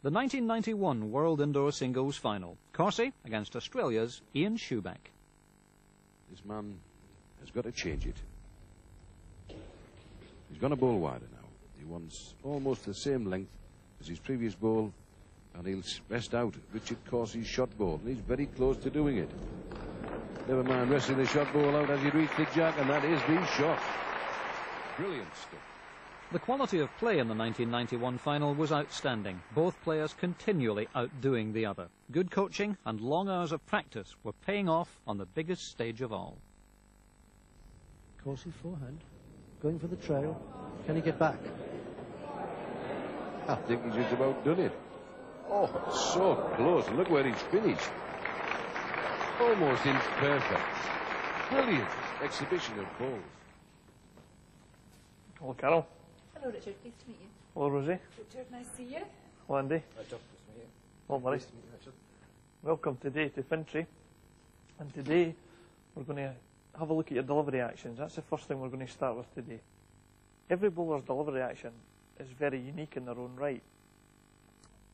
The 1991 World Indoor Singles Final. Corsie against Australia's Ian Schuback. This man has got to change it. He's gone a ball wider now. He wants almost the same length as his previous ball, and he'll rest out Richard Corsie's shot ball, and he's very close to doing it. Never mind resting the shot ball out as he reached the jack, and that is the shot. Brilliant stuff. The quality of play in the 1991 final was outstanding, both players continually outdoing the other. Good coaching and long hours of practice were paying off on the biggest stage of all. Corsie forehand, going for the trail. Can he get back? I think he's just about done it. Oh, so close. Look where he's finished. Almost in perfect. Brilliant exhibition of balls. Hello, Carol. Hello, Richard. Pleased to meet you. Hello, Rosie. Richard, nice to see you. Hello, Andy. Richard, nice to meet you. Hello, Murray. Nice to meet you, Richard. Welcome today to Fintry. And today we're going to have a look at your delivery actions. That's the first thing we're going to start with today. Every bowler's delivery action is very unique in their own right.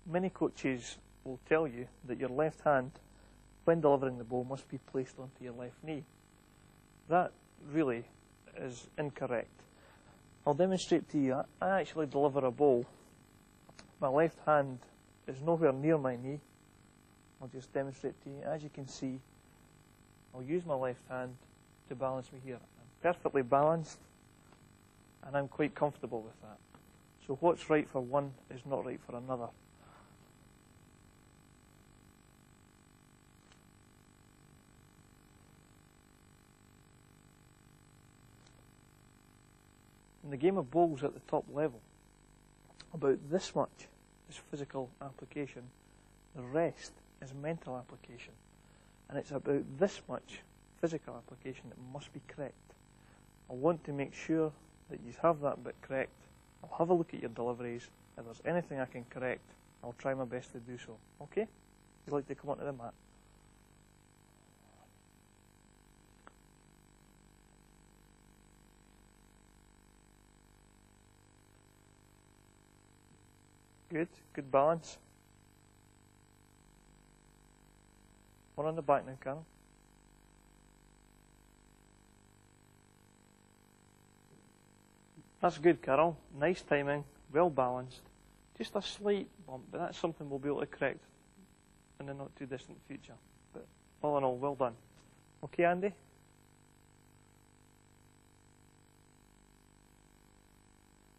Many coaches will tell you that your left hand, when delivering the ball, must be placed onto your left knee. That really is incorrect. I'll demonstrate to you. I actually deliver a ball. My left hand is nowhere near my knee. I'll just demonstrate to you. As you can see, I'll use my left hand to balance me here. I'm perfectly balanced and I'm quite comfortable with that. So what's right for one is not right for another. The game of bowls at the top level, about this much is physical application, the rest is mental application. And it's about this much physical application that must be correct. I want to make sure that you have that bit correct. I'll have a look at your deliveries. If there's anything I can correct, I'll try my best to do so. Okay? You'd like to come onto the mat? Good, good balance. One on the back now, Carol. That's good, Carol. Nice timing, well balanced. Just a slight bump, but that's something we'll be able to correct in the not too distant future. But all in all, well done. Okay, Andy?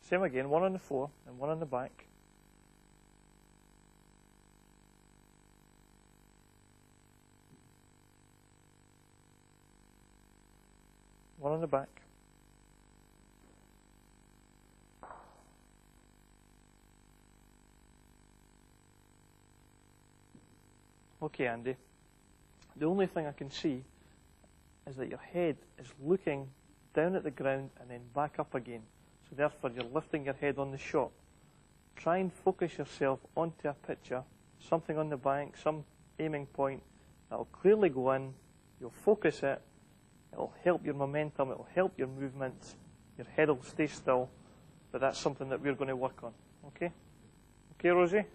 Same again, one on the floor and one on the back. One on the back. Okay, Andy. The only thing I can see is that your head is looking down at the ground and then back up again. So therefore you're lifting your head on the shot. Try and focus yourself onto a picture, something on the bank, some aiming point that'll clearly go in. You'll focus it. It'll help your momentum. It'll help your movements. Your head will stay still. But that's something that we're going to work on. Okay? Okay, Rosie?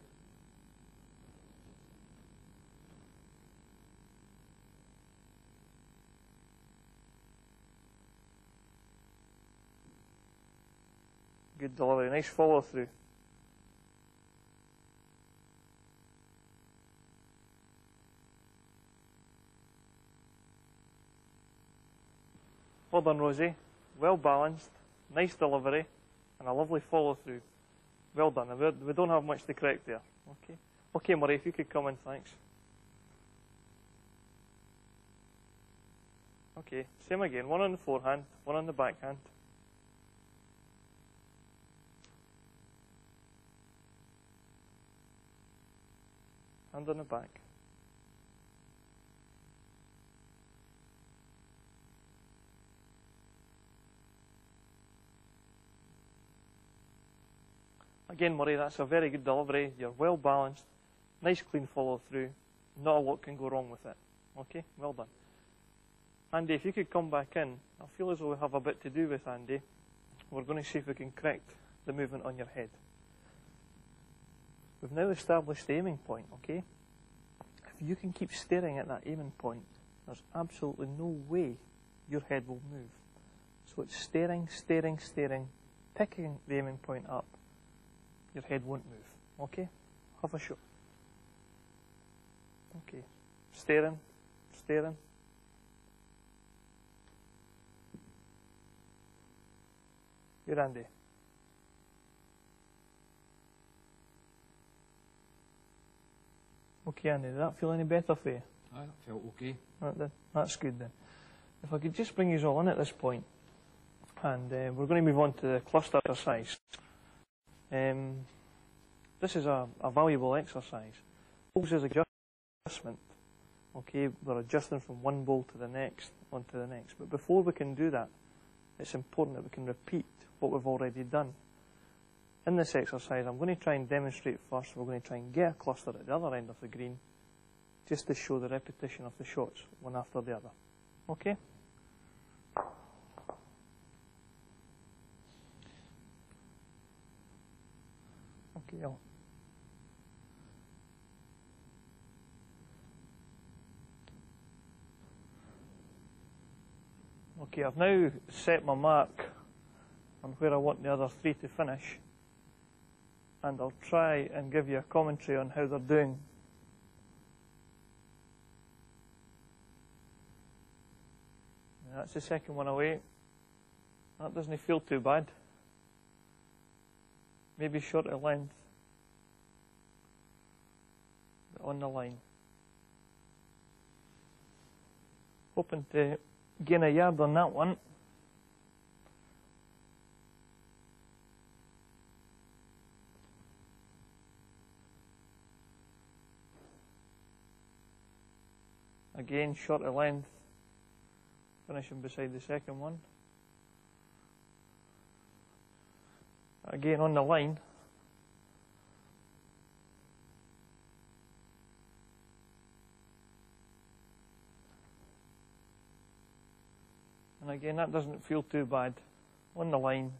Good delivery. Nice follow through. Well done, Rosie. Well balanced. Nice delivery. And a lovely follow through. Well done. And we don't have much to correct there. Okay. Okay, Murray, if you could come in, thanks. Okay, same again. One on the forehand, one on the backhand. Hand on the back. Again, Murray, that's a very good delivery. You're well balanced. Nice clean follow through. Not a lot can go wrong with it. Okay, well done. Andy, if you could come back in, I feel as though we have a bit to do with Andy. We're going to see if we can correct the movement on your head. We've now established the aiming point, okay? If you can keep staring at that aiming point, there's absolutely no way your head will move. So it's staring, staring, staring, picking the aiming point up. Your head won't move, okay? Have a shot. Okay. Staring, staring. You're Andy. Okay, Andy, did that feel any better for you? I felt okay. Right then, that's good then. If I could just bring you all in at this point, and uh, we're going to move on to the cluster exercise. Um, this is a, a valuable exercise. Bowls is adjustment. Okay, we're adjusting from one bowl to the next, on to the next. But before we can do that, it's important that we can repeat what we've already done. In this exercise, I'm going to try and demonstrate first. We're going to try and get a cluster at the other end of the green, just to show the repetition of the shots, one after the other. Okay? Okay, I'll Okay, I've now set my mark on where I want the other three to finish. And I'll try and give you a commentary on how they're doing. That's the second one away. That doesn't feel too bad. Maybe short of length. But on the line. Hoping to gain a yard on that one. Again, shorter length, finishing beside the second one. Again, on the line. And again, that doesn't feel too bad. On the line,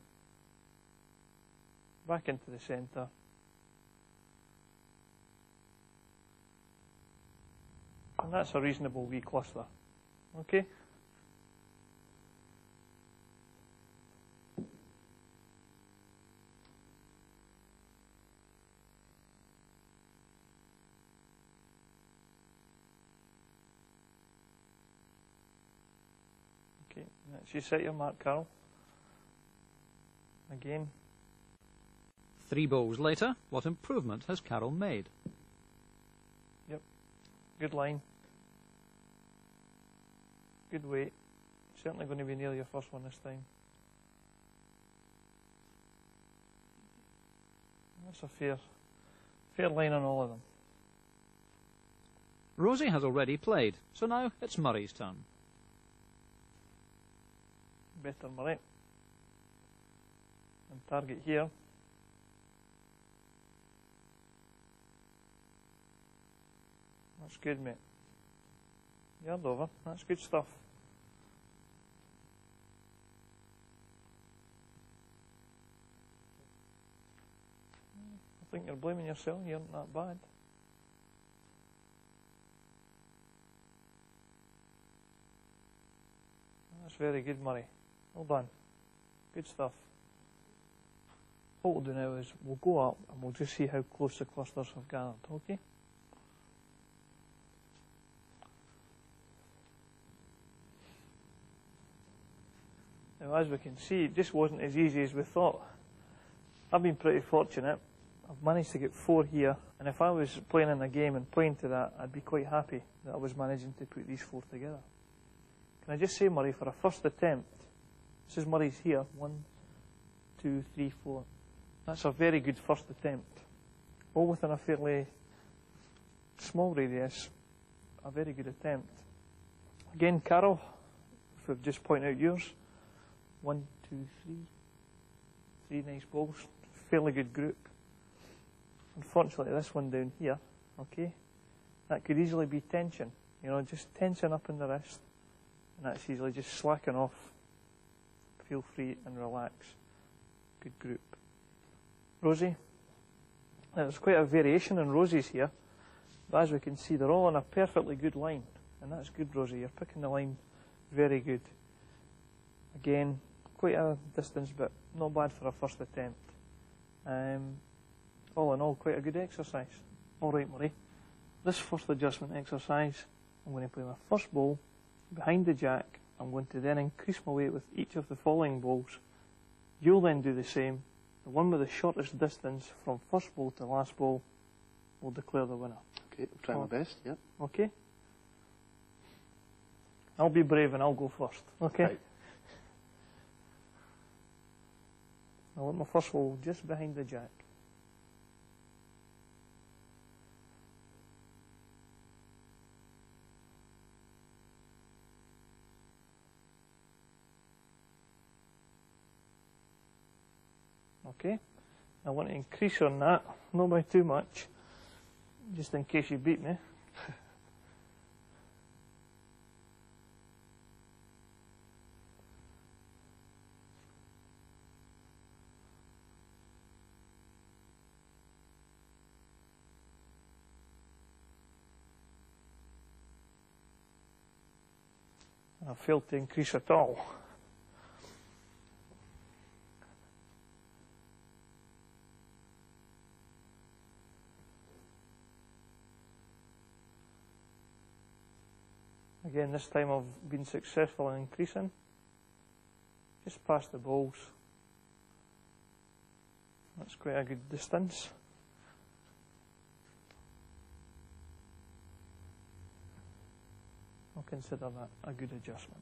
back into the centre. And that's a reasonable wee cluster. Okay? Okay, let's you set your mark, Carol. Again. Three bowls later, what improvement has Carol made? Yep. Good line. Good weight. Certainly going to be near your first one this time. That's a fair, fair line on all of them. Rosie has already played, so now it's Murray's turn. Better Murray. And target here. That's good, mate. Yard over. That's good stuff. I think you're blaming yourself. You aren't that bad. That's very good, Murray. Well done. Good stuff. What we'll do now is we'll go up and we'll just see how close the clusters have gathered, okay? Now, as we can see, it just wasn't as easy as we thought. I've been pretty fortunate. I've managed to get four here, and if I was playing in a game and playing to that, I'd be quite happy that I was managing to put these four together. Can I just say, Murray, for a first attempt, this is Murray's here. One, two, three, four. That's a very good first attempt. All within a fairly small radius. A very good attempt. Again, Carol, if we've just pointed out yours. One, two, three. Three nice balls. Fairly good group. Unfortunately, this one down here, okay, that could easily be tension. You know, just tension up in the wrist. And that's easily just slacking off. Feel free and relax. Good group. Rosie, Now, there's quite a variation in Rosie's here, but as we can see, they're all on a perfectly good line, and that's good, Rosie. You're picking the line very good. Again, quite a distance, but not bad for a first attempt. Um, all in all, quite a good exercise. All right, Murray. This first adjustment exercise, I'm going to play my first ball behind the jack. I'm going to then increase my weight with each of the following balls. You'll then do the same. The one with the shortest distance from first ball to last ball will declare the winner. Okay, I'll try Oh. my best, yeah. Okay? I'll be brave and I'll go first. Okay? Right. I want my first ball just behind the jack. Okay, I want to increase on that, not by too much, just in case you beat me. I failed to increase at all. Again, this time I've been successful in increasing. Just past the balls. That's quite a good distance. I'll consider that a good adjustment.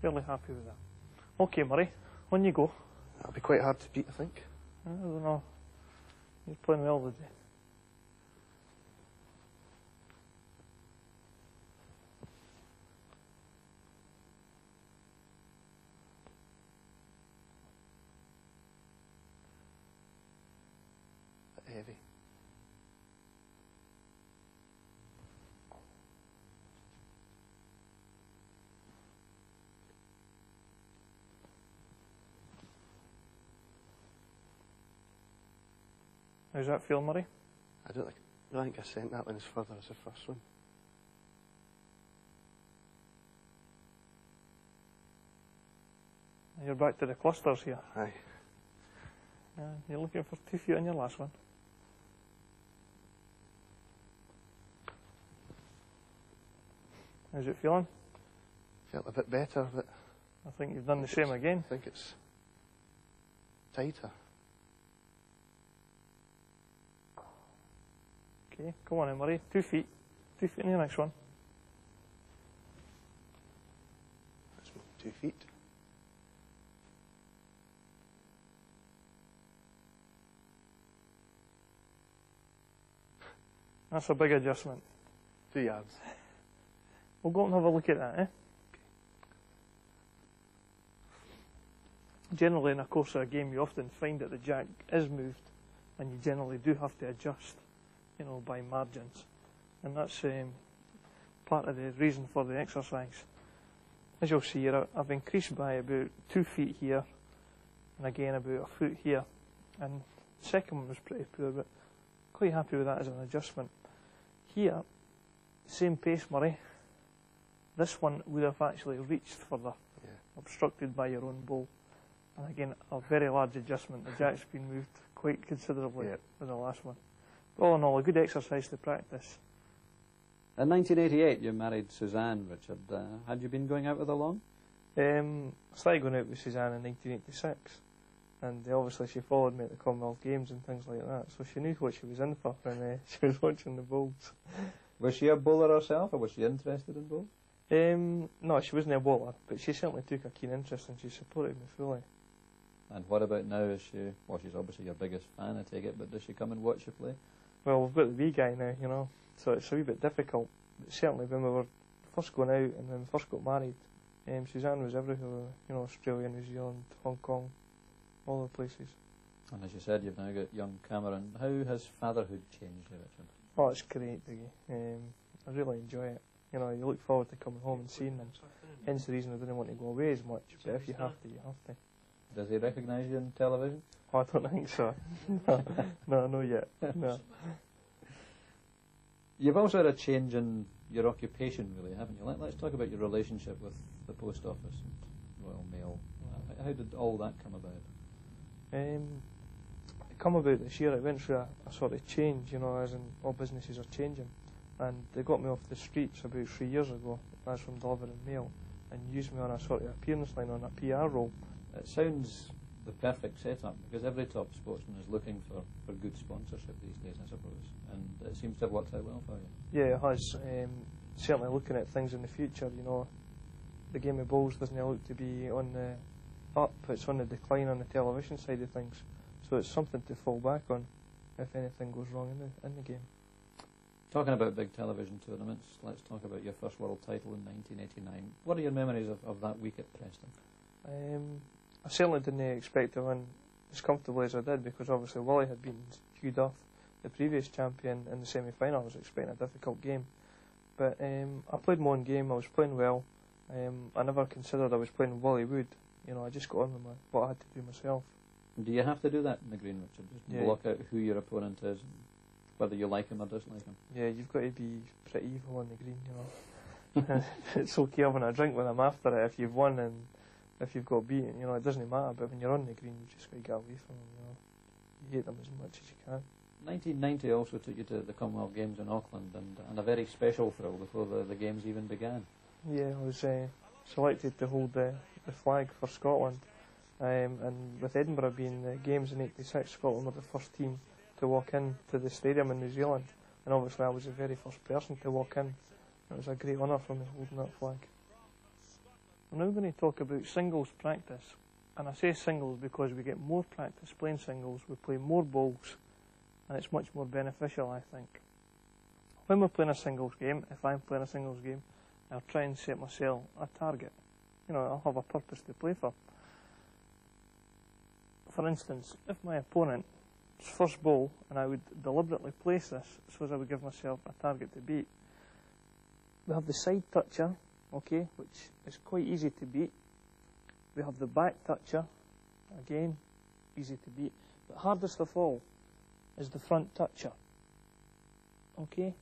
Fairly happy with that. Okay, Murray, on you go. That'll be quite hard to beat, I think. I don't know. You're playing well today. bit heavy. How's that feel, Murray? I don't think, I don't think I sent that one as further as the first one. You're back to the clusters here. Aye. Yeah, you're looking for two feet on your last one. How's it feeling? Felt a bit better, but I think you've done the same again. I think it's tighter. Okay, come on Murray. Two feet. Two feet in the next one. That's two feet. That's a big adjustment. Two yards. We'll go and have a look at that, eh? Generally, in a course of a game, you often find that the jack is moved, and you generally do have to adjust, you know, by margins. And that's um, part of the reason for the exercise. As you'll see here, I've increased by about two feet here, and again about a foot here. And the second one was pretty poor, but quite happy with that as an adjustment. Here, same pace, Murray. This one would have actually reached further, Yeah. obstructed by your own ball. And again, a very large adjustment. The jack's been moved quite considerably Yeah. with the last one. All in all, a good exercise to practice. In 1988, you married Suzanne, Richard. Uh, had you been going out with her long? Um, I started going out with Suzanne in 1986, and uh, obviously she followed me at the Commonwealth Games and things like that, so she knew what she was in for when uh, she was watching the bowls. Was she a bowler herself, or was she interested in bowls? Um, no, she wasn't a bowler, but she certainly took a keen interest and she supported me fully. And what about now? Is she? Well, she's obviously your biggest fan, I take it. But does she come and watch you play? Well, we've got the wee guy now, you know, so it's a wee bit difficult. But certainly when we were first going out and then first got married, um, Suzanne was everywhere, you know, Australia, New Zealand, Hong Kong, all the places. And as you said, you've now got young Cameron. How has fatherhood changed you, Richard? Oh, it's great, Dougie. Um, I really enjoy it. You know, you look forward to coming home and seeing them. Hence the reason I didn't want to go away as much. But if you have to, you have to. Does he recognise you on television? I don't think so. no, no, not yet. No. You've also had a change in your occupation, really, haven't you? Let, us talk about your relationship with the post office and Royal Mail. How did all that come about? Um, it come about this year. I went through a, a sort of change, you know, as in all businesses are changing. And they got me off the streets about three years ago, as from delivering mail, and used me on a sort of appearance line on a PR role. It sounds the perfect setup because every top sportsman is looking for, for good sponsorship these days, I suppose, and it seems to have worked out well for you. Yeah, it has. Um, certainly looking at things in the future, you know, the game of bowls doesn't look to be on the up, it's on the decline on the television side of things. So it's something to fall back on if anything goes wrong in the, in the game. Talking about big television tournaments, let's talk about your first world title in 1989. What are your memories of, of that week at Preston? Um, I certainly didn't expect to win as comfortably as I did because obviously Willie had been Hugh Duff the previous champion, in the semi-final. I was expecting a difficult game. But um, I played my own game, I was playing well. Um, I never considered I was playing Willie Wood. You know, I just got on with my, what I had to do myself. Do you have to do that in the green, Richard? Just Yeah. block out who your opponent is, and whether you like him or dislike him? Yeah, you've got to be pretty evil on the green, you know. it's okay having a drink with him after it if you've won and if you've got beaten, you know, it doesn't matter. But when you're on the green, you've just got to get away from them, you know. You hate them as much as you can. 1990 also took you to the Commonwealth Games in Auckland, and, and a very special thrill before the, the games even began. Yeah, I was uh, selected to hold the, the flag for Scotland. Um, and with Edinburgh being the games in 86, Scotland were the first team to walk in to the stadium in New Zealand. And obviously I was the very first person to walk in. It was a great honour for me holding that flag. I'm now going to talk about singles practice. And I say singles because we get more practice playing singles, we play more bowls, and it's much more beneficial, I think. When we're playing a singles game, if I'm playing a singles game, I'll try and set myself a target. You know, I'll have a purpose to play for. For instance, if my opponent's first ball, and I would deliberately place this so as I would give myself a target to beat, we have the side toucher, okay, which is quite easy to beat. We have the back toucher, again, easy to beat. But hardest of all is the front toucher, okay?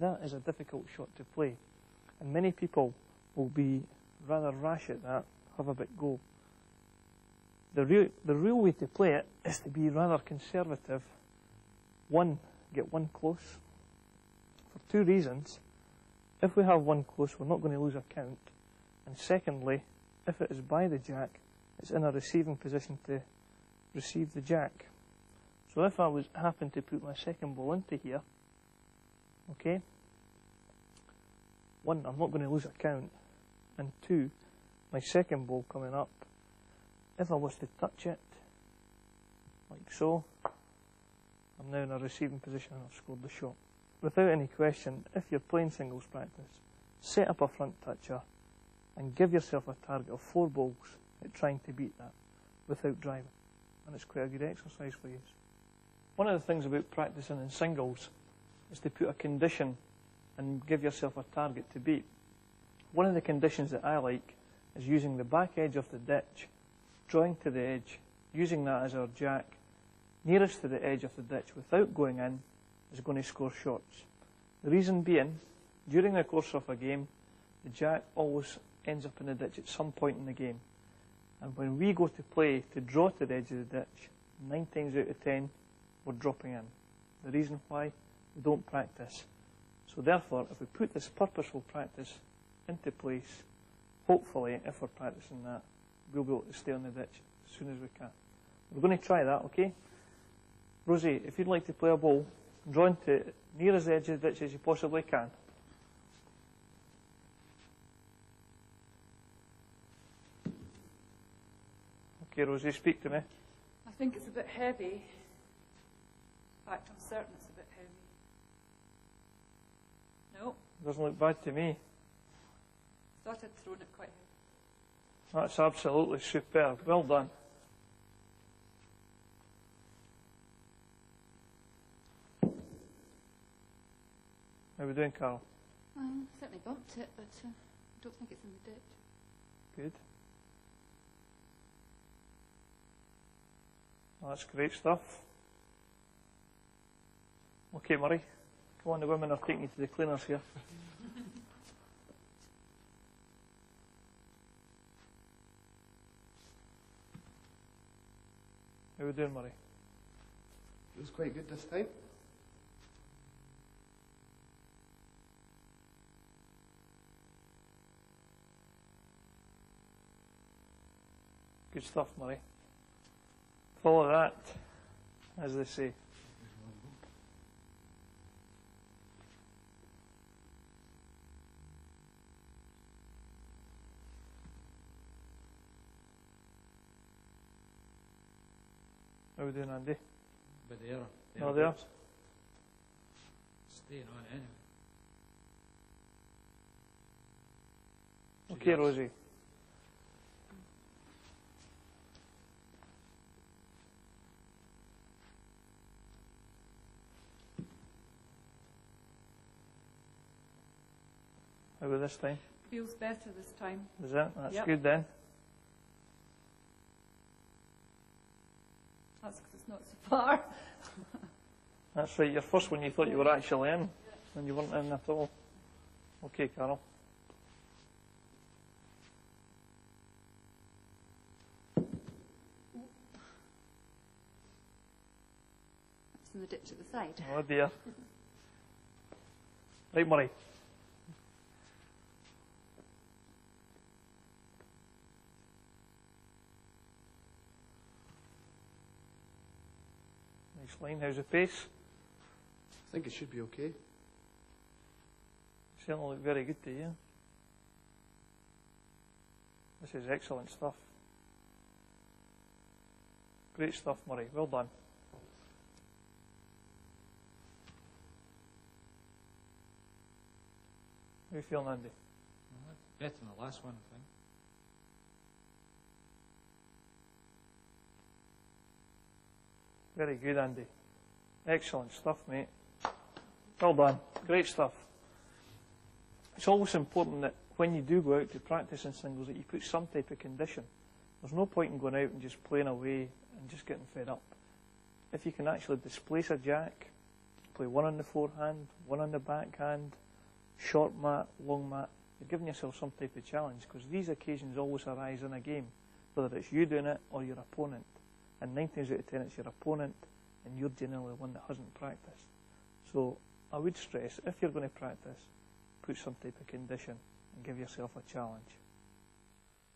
That is a difficult shot to play. And many people will be rather rash at that, have a bit go. The real, the real way to play it is to be rather conservative. One, get one close. For two reasons. If we have one close, we're not going to lose a count. And secondly, if it is by the jack, it's in a receiving position to receive the jack. So if I was happen to put my second ball into here, okay, one, I'm not going to lose a count, and two, my second ball coming up, if I was to touch it, like so, I'm now in a receiving position and I've scored the shot. Without any question, if you're playing singles practice, set up a front toucher and give yourself a target of four balls at trying to beat that without driving. And it's quite a good exercise for you. One of the things about practicing in singles is to put a condition and give yourself a target to beat. One of the conditions that I like is using the back edge of the ditch, drawing to the edge, using that as our jack, nearest to the edge of the ditch without going in, is going to score shots. The reason being, during the course of a game, the jack always ends up in the ditch at some point in the game. And when we go to play to draw to the edge of the ditch, nine times out of ten, we're dropping in. The reason why? We don't practice. So therefore, if we put this purposeful practice into place, hopefully, if we're practicing that, we'll be able to stay on the ditch as soon as we can. We're going to try that, okay? Rosie, if you'd like to play a ball, draw into near as the edge of the ditch as you possibly can. Okay, Rosie, speak to me. I think it's a bit heavy. In fact, I'm certain it's a bit heavy. No, It Doesn't look bad to me. thought I'd thrown it quite heavy. That's absolutely superb. Well done. How are we doing, Carol? Well, I certainly bumped it, but uh, don't think it's in the ditch. Good. Well, that's great stuff. Okay, Murray. Come on, the women are taking you to the cleaners here. How are we doing, Murray? was quite good this time. Good stuff, Murray. Follow that, as they say. How we doing, Andy? But there, Oh, there. Staying on anyway. Okay, Rosie. This time? Feels better this time. Is that? That's Yep. good then. That's because it's not so far. That's right. Your first one you thought you were actually in, and you weren't in at all. Okay, Carol. It's in the ditch at the side. Oh dear. Right, Murray. Nice line. How's the pace? I think it should be okay. Certainly look very good to you. This is excellent stuff. Great stuff, Murray. Well done. How you feeling, Andy? Better than the last one, I think. Very good, Andy. Excellent stuff, mate. Well done. Great stuff. It's always important that when you do go out to practice in singles that you put some type of condition. There's no point in going out and just playing away and just getting fed up. If you can actually displace a jack, play one on the forehand, one on the backhand, short mat, long mat, you're giving yourself some type of challenge because these occasions always arise in a game, whether it's you doing it or your opponent. And nine times out of ten, it's your opponent, and you're generally the one that hasn't practiced. So I would stress, if you're going to practice, put some type of condition and give yourself a challenge.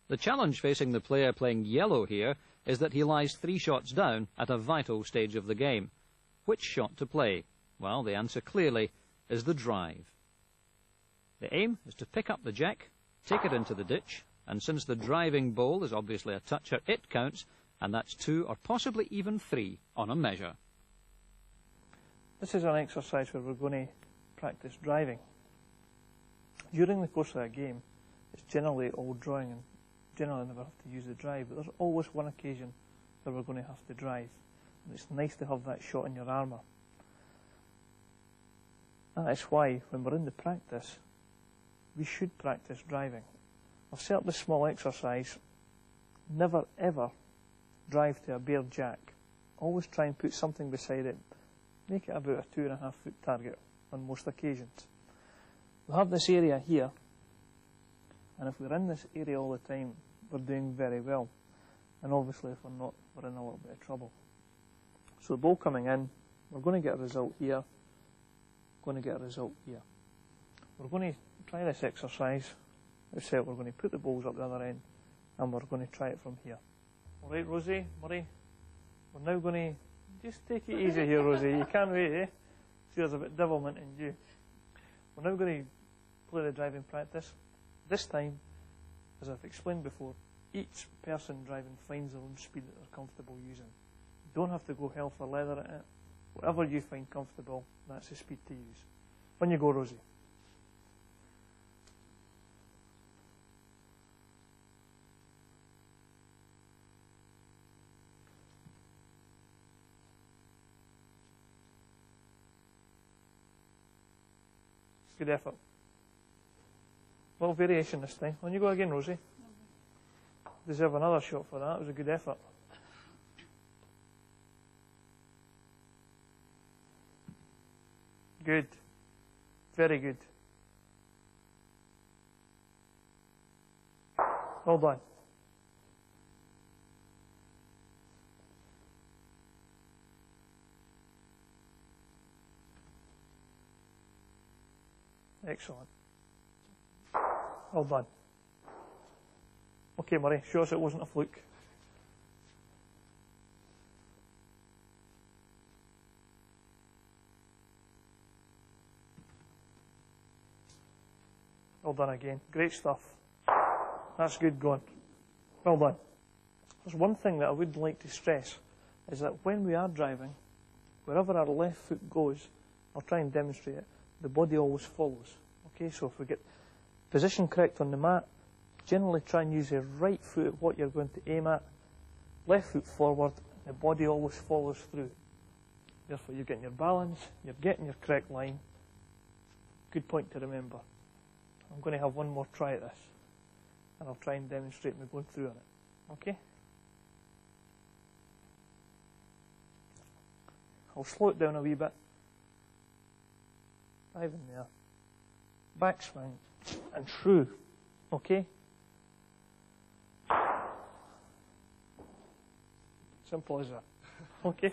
The challenge facing the player playing yellow here is that he lies three shots down at a vital stage of the game. Which shot to play? Well, the answer clearly is the drive. The aim is to pick up the jack, take it into the ditch, and since the driving ball is obviously a toucher, it counts, and that's two or possibly even three on a measure. This is an exercise where we're going to practice driving. During the course of a game, it's generally all drawing and generally never have to use the drive, but there's always one occasion where we're going to have to drive. And it's nice to have that shot in your armour. That is why, when we're in the practice, we should practice driving. I've set up this small exercise. Never ever drive to a bare jack. Always try and put something beside it. Make it about a two and a half foot target on most occasions. We have this area here, and if we're in this area all the time, we're doing very well. And obviously, if we're not, we're in a little bit of trouble. So the ball coming in, we're going to get a result here, going to get a result here. We're going to try this exercise. Said, we're going to put the balls up the other end, and we're going to try it from here. All right, Rosie, Murray, we're now going to just take it easy here, Rosie. You can't wait, eh? See, there's a bit of devilment in you. We're now going to play the driving practice. This time, as I've explained before, each person driving finds their own speed that they're comfortable using. You don't have to go hell for leather at it. Whatever you find comfortable, that's the speed to use. When you go, Rosie. Good effort. Little variation this time. On you go again, Rosie. Deserve another shot for that. It was a good effort. Good. Very good. Well done. Excellent. Well done. Okay, Murray, show us it wasn't a fluke. Well done again. Great stuff. That's good going. Well done. There's one thing that I would like to stress is that when we are driving, wherever our left foot goes, I'll try and demonstrate it, the body always follows. Okay, so if we get position correct on the mat, generally try and use your right foot at what you're going to aim at, left foot forward, the body always follows through. Therefore, you're getting your balance, you're getting your correct line. Good point to remember. I'm going to have one more try at this, and I'll try and demonstrate me going through on it. Okay? I'll slow it down a wee bit. Dive in there. Backswing and through. Okay? Simple as that. Okay?